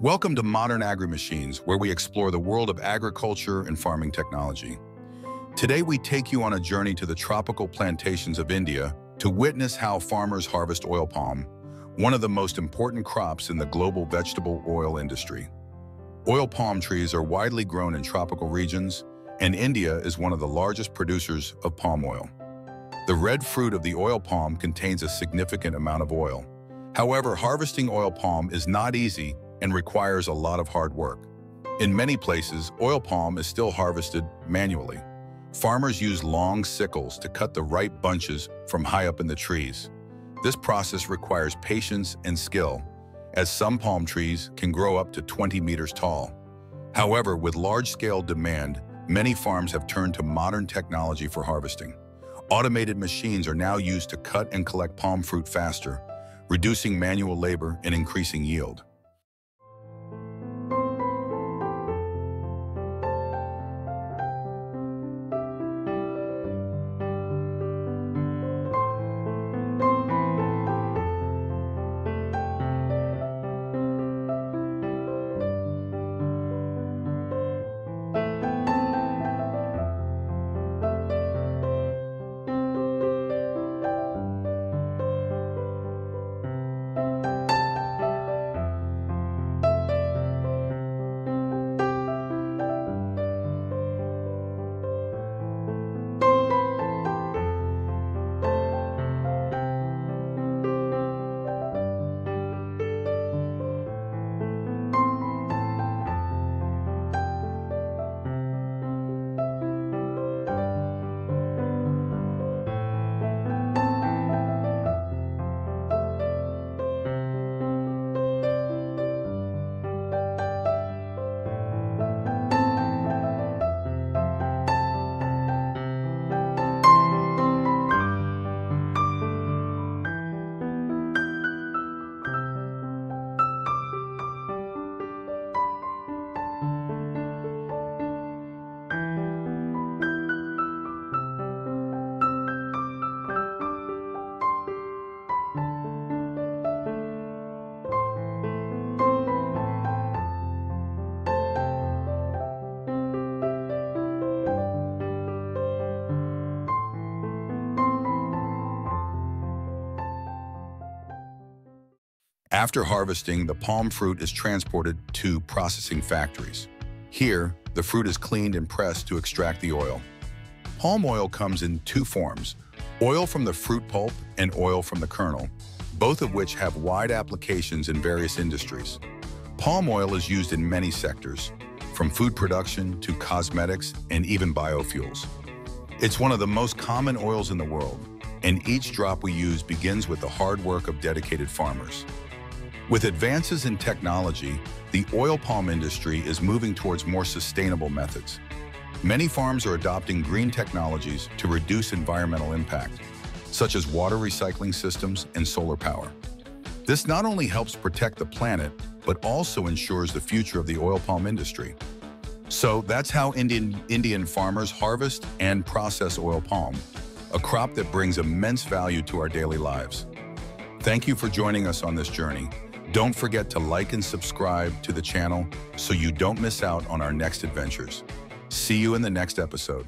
Welcome to Modern Agri-Machines, where we explore the world of agriculture and farming technology. Today, we take you on a journey to the tropical plantations of India to witness how farmers harvest oil palm, one of the most important crops in the global vegetable oil industry. Oil palm trees are widely grown in tropical regions, and India is one of the largest producers of palm oil. The red fruit of the oil palm contains a significant amount of oil. However, harvesting oil palm is not easy and requires a lot of hard work. In many places, oil palm is still harvested manually. Farmers use long sickles to cut the ripe bunches from high up in the trees. This process requires patience and skill, as some palm trees can grow up to 20 meters tall. However, with large-scale demand, many farms have turned to modern technology for harvesting. Automated machines are now used to cut and collect palm fruit faster, reducing manual labor and increasing yield. After harvesting, the palm fruit is transported to processing factories. Here, the fruit is cleaned and pressed to extract the oil. Palm oil comes in two forms, oil from the fruit pulp and oil from the kernel, both of which have wide applications in various industries. Palm oil is used in many sectors, from food production to cosmetics and even biofuels. It's one of the most common oils in the world, and each drop we use begins with the hard work of dedicated farmers. With advances in technology, the oil palm industry is moving towards more sustainable methods. Many farms are adopting green technologies to reduce environmental impact, such as water recycling systems and solar power. This not only helps protect the planet, but also ensures the future of the oil palm industry. So that's how Indian, Indian farmers harvest and process oil palm, a crop that brings immense value to our daily lives. Thank you for joining us on this journey. Don't forget to like and subscribe to the channel so you don't miss out on our next adventures. See you in the next episode.